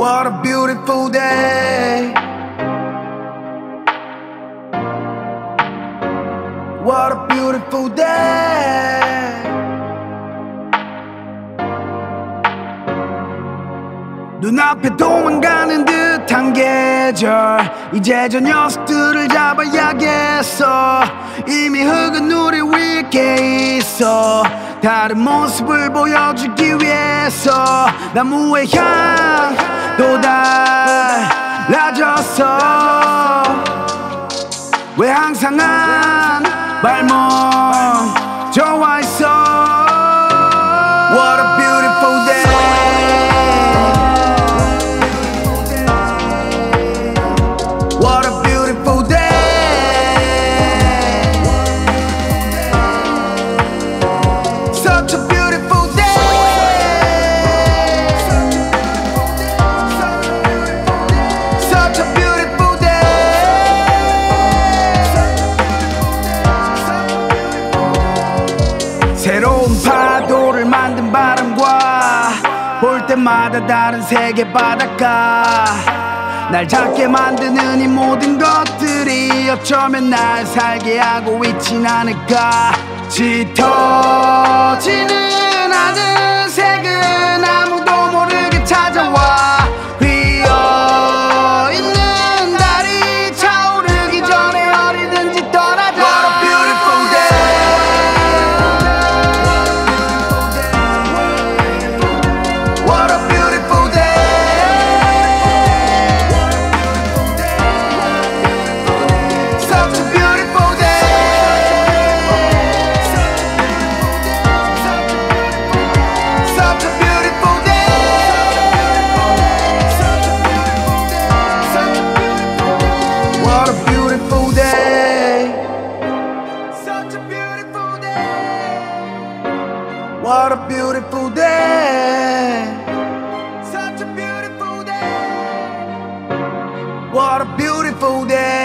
What a beautiful day. What a beautiful day. 눈앞에 도망가는 듯한 계절 이제 저 녀석들을 잡아야겠어 이미 흙은 우리 위에 있어 다른 모습을 보여주기 위해서 나무의 향 도 달라졌어. 왜 항상 한 발목 새로운 파도를 만든 바람과 볼 때마다 다른 세계 바닷가. 날 작게 만드는 이 모든 것들이 어쩌면 날 살게 하고 있진 않을까. 짙어지는 하늘 What a beautiful day. Such a beautiful day. What a beautiful day